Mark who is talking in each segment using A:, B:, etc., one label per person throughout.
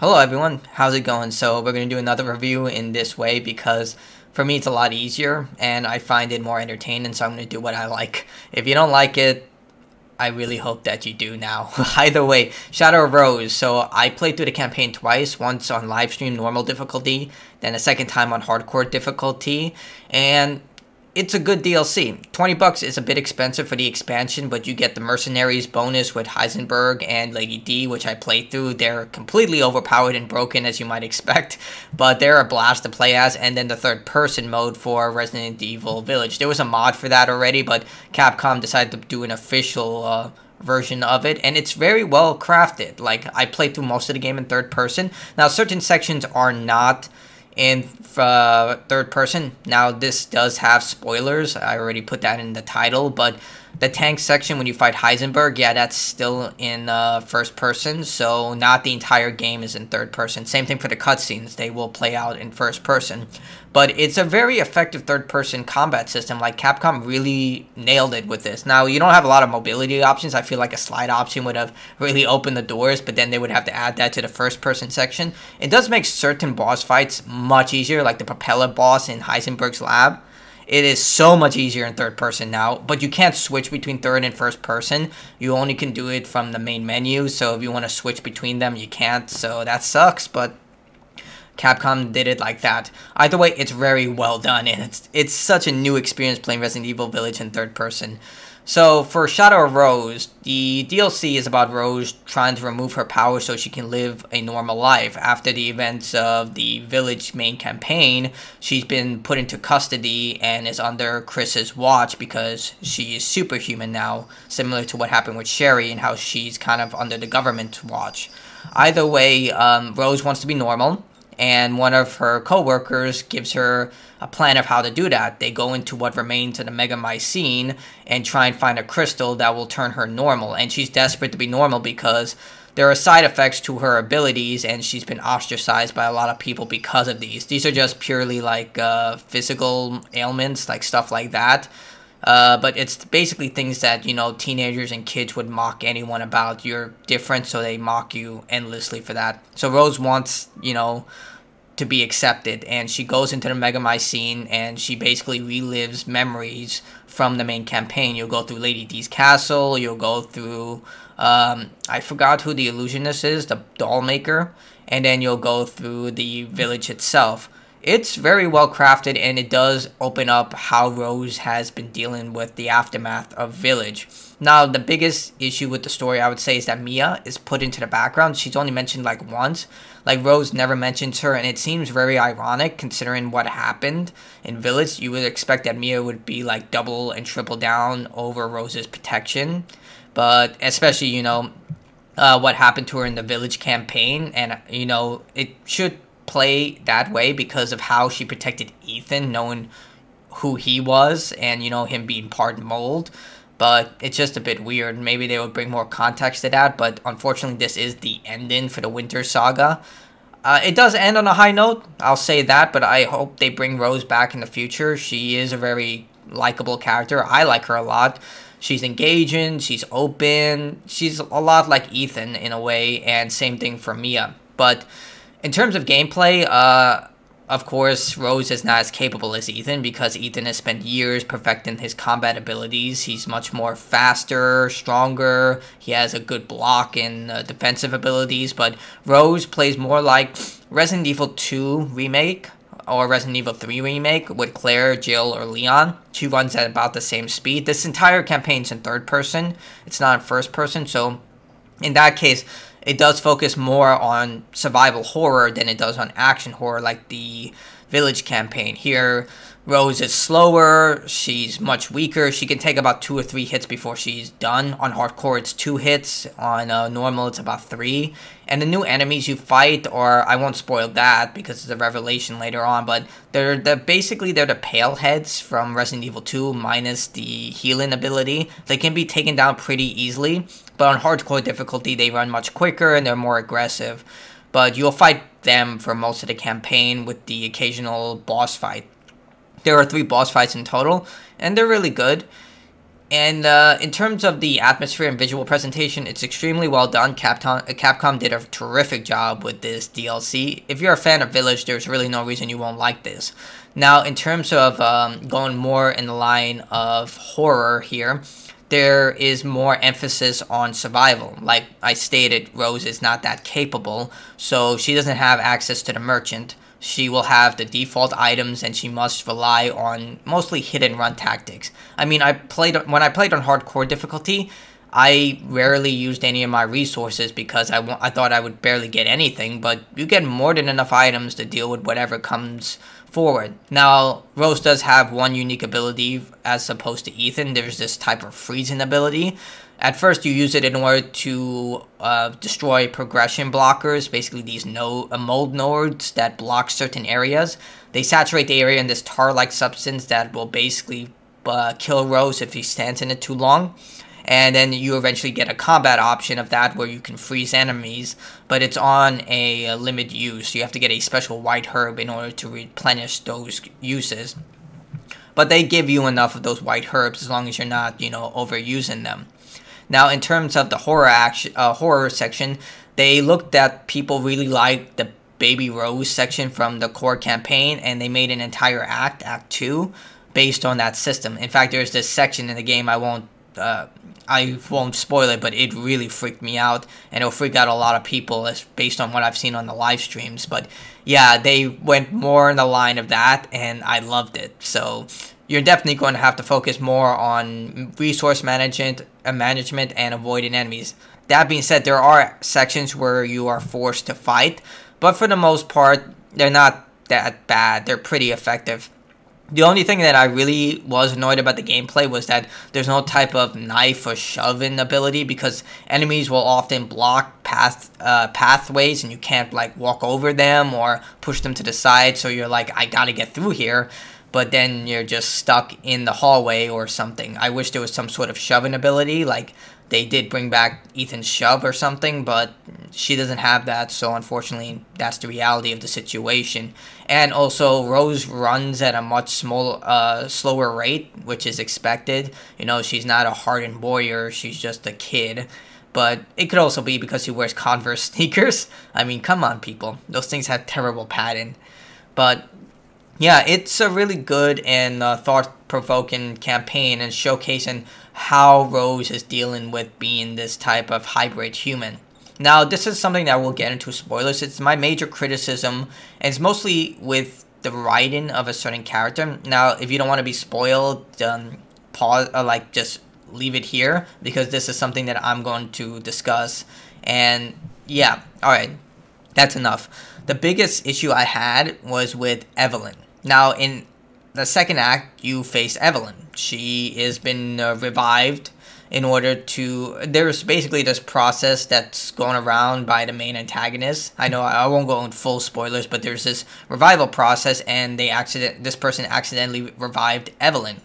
A: Hello everyone, how's it going? So we're going to do another review in this way because for me it's a lot easier and I find it more entertaining so I'm going to do what I like. If you don't like it, I really hope that you do now. Either way, Shadow Rose. So I played through the campaign twice, once on live stream normal difficulty, then a second time on hardcore difficulty. And it's a good DLC. 20 bucks is a bit expensive for the expansion, but you get the Mercenaries bonus with Heisenberg and Lady D, which I played through. They're completely overpowered and broken, as you might expect, but they're a blast to play as. And then the third person mode for Resident Evil Village. There was a mod for that already, but Capcom decided to do an official uh, version of it, and it's very well crafted. Like, I played through most of the game in third person. Now, certain sections are not in uh, third person. Now, this does have spoilers. I already put that in the title, but the tank section when you fight Heisenberg, yeah, that's still in uh, first person, so not the entire game is in third person. Same thing for the cutscenes, they will play out in first person. But it's a very effective third person combat system. Like, Capcom really nailed it with this. Now, you don't have a lot of mobility options. I feel like a slide option would have really opened the doors, but then they would have to add that to the first person section. It does make certain boss fights much easier, like the propeller boss in Heisenberg's lab it is so much easier in third person now, but you can't switch between third and first person. You only can do it from the main menu, so if you want to switch between them, you can't. So that sucks, but Capcom did it like that. Either way, it's very well done, and it's it's such a new experience playing Resident Evil Village in third person. So for Shadow of Rose, the DLC is about Rose trying to remove her power so she can live a normal life. After the events of the village main campaign, she's been put into custody and is under Chris's watch because she is superhuman now, similar to what happened with Sherry and how she's kind of under the government watch. Either way, um, Rose wants to be normal and one of her co-workers gives her a plan of how to do that. They go into what remains of the Megamycete and try and find a crystal that will turn her normal. And she's desperate to be normal because there are side effects to her abilities, and she's been ostracized by a lot of people because of these. These are just purely like uh, physical ailments, like stuff like that. Uh, but it's basically things that you know teenagers and kids would mock anyone about. You're different, so they mock you endlessly for that. So Rose wants you know to be accepted, and she goes into the Megamycete and she basically relives memories from the main campaign. You'll go through Lady D's castle. You'll go through um, I forgot who the illusionist is, the doll maker, and then you'll go through the village itself it's very well crafted and it does open up how Rose has been dealing with the aftermath of Village. Now, the biggest issue with the story, I would say, is that Mia is put into the background. She's only mentioned like once. Like, Rose never mentions her, and it seems very ironic considering what happened in Village. You would expect that Mia would be like double and triple down over Rose's protection. But especially, you know, uh, what happened to her in the Village campaign, and, you know, it should play that way because of how she protected Ethan, knowing who he was and, you know, him being part mold. But it's just a bit weird. Maybe they would bring more context to that, but unfortunately, this is the ending for the Winter Saga. Uh, it does end on a high note, I'll say that, but I hope they bring Rose back in the future. She is a very likable character. I like her a lot. She's engaging, she's open, she's a lot like Ethan in a way, and same thing for Mia. But in terms of gameplay, uh, of course, Rose is not as capable as Ethan because Ethan has spent years perfecting his combat abilities. He's much more faster, stronger. He has a good block and uh, defensive abilities, but Rose plays more like Resident Evil 2 Remake or Resident Evil 3 Remake with Claire, Jill, or Leon. She runs at about the same speed. This entire campaign's in third person, it's not in first person, so in that case, it does focus more on survival horror than it does on action horror, like the Village campaign. Here, Rose is slower, she's much weaker. She can take about two or three hits before she's done. On hardcore, it's two hits. On uh, normal, it's about three. And the new enemies you fight, or I won't spoil that because it's a revelation later on, but they're the basically they're the pale heads from Resident Evil 2 minus the healing ability. They can be taken down pretty easily, but on hardcore difficulty, they run much quicker and they're more aggressive. But you'll fight them for most of the campaign with the occasional boss fight there are three boss fights in total, and they're really good. And uh, in terms of the atmosphere and visual presentation, it's extremely well done. Capcom, uh, Capcom did a terrific job with this DLC. If you're a fan of Village, there's really no reason you won't like this. Now, in terms of um, going more in the line of horror here, there is more emphasis on survival. Like I stated, Rose is not that capable, so she doesn't have access to the merchant she will have the default items and she must rely on mostly hit and run tactics. I mean, I played when I played on hardcore difficulty, I rarely used any of my resources because I, I thought I would barely get anything, but you get more than enough items to deal with whatever comes forward. Now, Rose does have one unique ability as opposed to Ethan. There's this type of freezing ability at first, you use it in order to uh, destroy progression blockers, basically these no uh, mold nodes that block certain areas. They saturate the area in this tar-like substance that will basically uh, kill Rose if he stands in it too long. And then you eventually get a combat option of that where you can freeze enemies, but it's on a, a limit use. You have to get a special white herb in order to replenish those uses. But they give you enough of those white herbs as long as you're not, you know, overusing them. Now, in terms of the horror action, uh, horror section, they looked at people really liked the Baby Rose section from the core campaign, and they made an entire act, Act Two, based on that system. In fact, there's this section in the game I won't. Uh, I won't spoil it, but it really freaked me out, and it'll freak out a lot of people as based on what I've seen on the live streams. But yeah, they went more in the line of that, and I loved it. So you're definitely going to have to focus more on resource management, uh, management and avoiding enemies. That being said, there are sections where you are forced to fight, but for the most part, they're not that bad. They're pretty effective. The only thing that I really was annoyed about the gameplay was that there's no type of knife or shoving ability because enemies will often block path uh, pathways and you can't like walk over them or push them to the side. So you're like, I gotta get through here but then you're just stuck in the hallway or something. I wish there was some sort of shoving ability, like they did bring back Ethan's shove or something, but she doesn't have that, so unfortunately, that's the reality of the situation. And also, Rose runs at a much small, uh, slower rate, which is expected. You know, she's not a hardened warrior; she's just a kid. But it could also be because she wears Converse sneakers. I mean, come on, people; those things have terrible padding. But yeah, it's a really good and uh, thought-provoking campaign and showcasing how Rose is dealing with being this type of hybrid human. Now, this is something that we'll get into spoilers. It's my major criticism, and it's mostly with the writing of a certain character. Now, if you don't want to be spoiled, um, pause, uh, like just leave it here because this is something that I'm going to discuss. And yeah, all right, that's enough. The biggest issue I had was with Evelyn. Now, in the second act, you face Evelyn. She has been uh, revived in order to. There's basically this process that's going around by the main antagonist. I know I won't go in full spoilers, but there's this revival process, and they accident. This person accidentally revived Evelyn.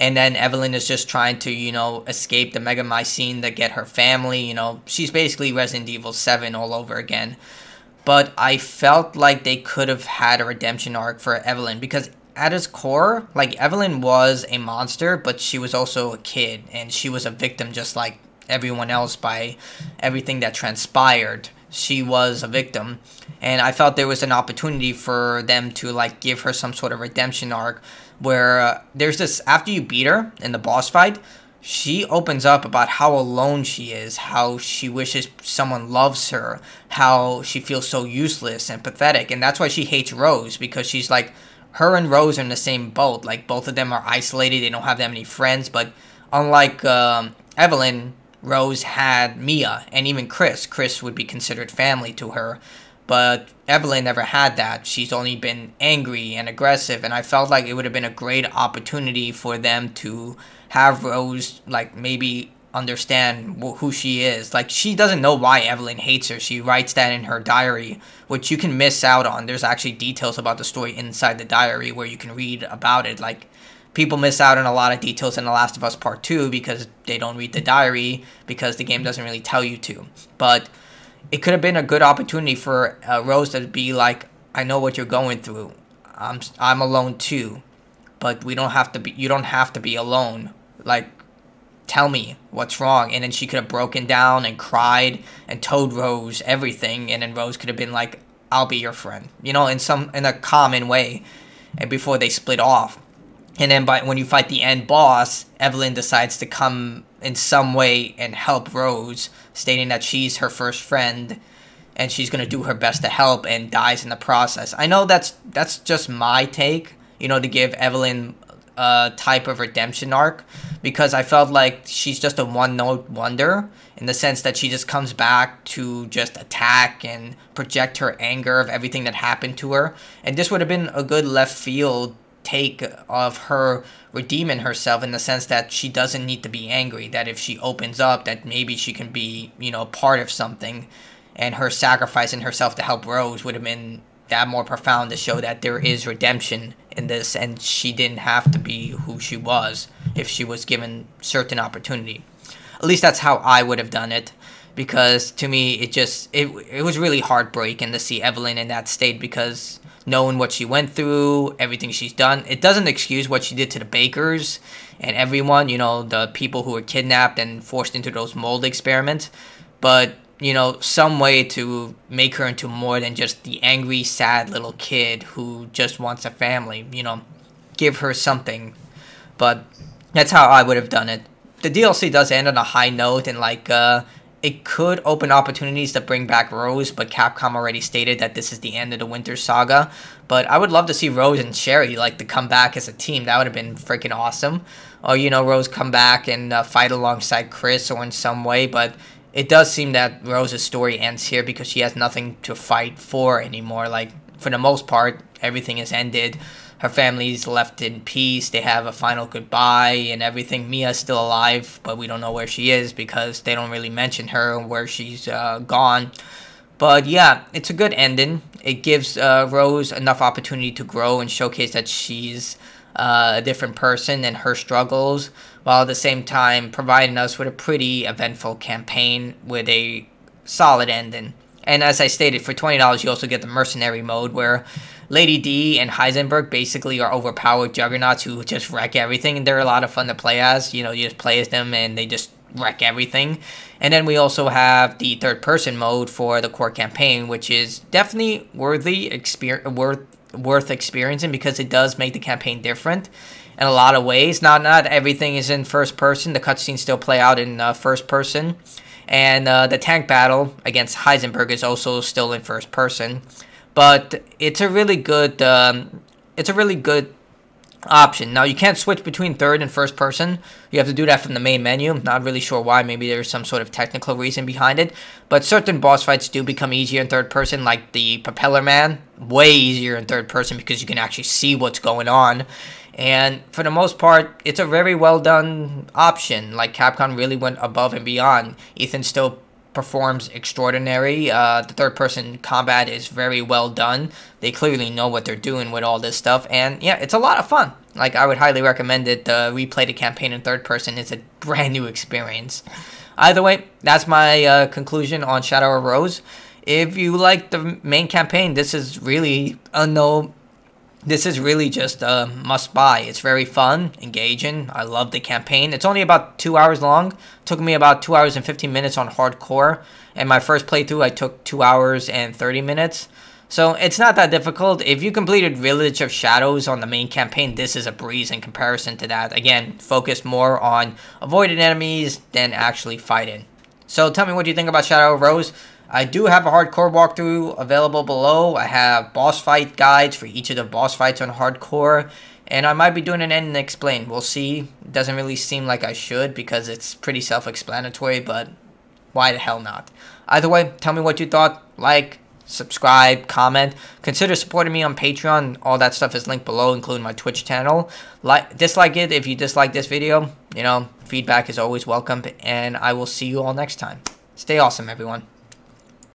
A: And then Evelyn is just trying to, you know, escape the Megamycete to get her family. You know, she's basically Resident Evil 7 all over again but I felt like they could have had a redemption arc for Evelyn because at its core, like Evelyn was a monster, but she was also a kid and she was a victim just like everyone else by everything that transpired. She was a victim, and I felt there was an opportunity for them to like give her some sort of redemption arc where uh, there's this after you beat her in the boss fight, she opens up about how alone she is, how she wishes someone loves her, how she feels so useless and pathetic. And that's why she hates Rose because she's like, her and Rose are in the same boat. Like, both of them are isolated, they don't have that many friends. But unlike um, Evelyn, Rose had Mia and even Chris. Chris would be considered family to her. But Evelyn never had that. She's only been angry and aggressive. And I felt like it would have been a great opportunity for them to have Rose like maybe understand who she is. Like she doesn't know why Evelyn hates her. She writes that in her diary, which you can miss out on. There's actually details about the story inside the diary where you can read about it. Like people miss out on a lot of details in The Last of Us Part 2 because they don't read the diary because the game doesn't really tell you to. But it could have been a good opportunity for uh, Rose to be like, I know what you're going through. I'm I'm alone too, but we don't have to be. You don't have to be alone like tell me what's wrong. And then she could have broken down and cried and told Rose everything. And then Rose could have been like, I'll be your friend, you know, in some, in a common way. And before they split off. And then by, when you fight the end boss, Evelyn decides to come in some way and help Rose, stating that she's her first friend and she's going to do her best to help and dies in the process. I know that's that's just my take, you know, to give Evelyn a type of redemption arc because I felt like she's just a one note wonder in the sense that she just comes back to just attack and project her anger of everything that happened to her. And this would have been a good left field take of her redeeming herself in the sense that she doesn't need to be angry that if she opens up that maybe she can be you know part of something. And her sacrificing herself to help rose would have been that more profound to show that there is redemption in this and she didn't have to be who she was if she was given certain opportunity. At least that's how i would have done it because to me it just it, it was really heartbreaking to see evelyn in that state because knowing what she went through, everything she's done. It doesn't excuse what she did to the bakers and everyone, you know, the people who were kidnapped and forced into those mold experiments, but you know, some way to make her into more than just the angry, sad little kid who just wants a family, you know, give her something. But that's how I would have done it. The DLC does end on a high note and like uh it could open opportunities to bring back Rose, but Capcom already stated that this is the end of the Winter Saga. But I would love to see Rose and Sherry like to come back as a team. That would have been freaking awesome. Or you know, Rose come back and uh, fight alongside Chris or in some way. But it does seem that Rose's story ends here because she has nothing to fight for anymore. Like for the most part, everything is ended her family's left in peace. They have a final goodbye and everything. Mia's still alive, but we don't know where she is because they don't really mention her and where she's uh, gone. But yeah, it's a good ending. It gives uh, Rose enough opportunity to grow and showcase that she's uh, a different person and her struggles, while at the same time providing us with a pretty eventful campaign with a solid ending. And as I stated, for $20, you also get the mercenary mode where Lady D and Heisenberg basically are overpowered juggernauts who just wreck everything. And They're a lot of fun to play as. You know, you just play as them and they just wreck everything. And then we also have the third person mode for the core campaign, which is definitely worthy exper- worth worth experiencing because it does make the campaign different in a lot of ways. Not not everything is in first person. The cutscenes still play out in uh, first person, and uh, the tank battle against Heisenberg is also still in first person but it's a really good um, it's a really good option. Now you can't switch between third and first person. You have to do that from the main menu. Not really sure why. Maybe there's some sort of technical reason behind it. But certain boss fights do become easier in third person, like the Propeller Man. Way easier in third person because you can actually see what's going on. And for the most part, it's a very well done option. Like Capcom really went above and beyond. Ethan still performs extraordinary. Uh, the third person combat is very well done. They clearly know what they're doing with all this stuff, and yeah, it's a lot of fun. Like I would highly recommend it. Uh, replay the campaign in third person is a brand new experience. Either way, that's my uh, conclusion on Shadow of Rose. If you like the main campaign, this is really a no this is really just a must buy. It's very fun, engaging. I love the campaign. It's only about two hours long. It took me about two hours and 15 minutes on hardcore. And my first playthrough, I took two hours and 30 minutes. So it's not that difficult. If you completed Village of Shadows on the main campaign, this is a breeze in comparison to that. Again, focus more on avoiding enemies than actually fighting. So tell me what do you think about Shadow of Rose. I do have a hardcore walkthrough available below. I have boss fight guides for each of the boss fights on hardcore. And I might be doing an end and explain. We'll see. It doesn't really seem like I should because it's pretty self-explanatory, but why the hell not? Either way, tell me what you thought. Like, subscribe, comment. Consider supporting me on Patreon. All that stuff is linked below, including my Twitch channel. Like, dislike it if you dislike this video. You know, feedback is always welcome. And I will see you all next time. Stay awesome, everyone.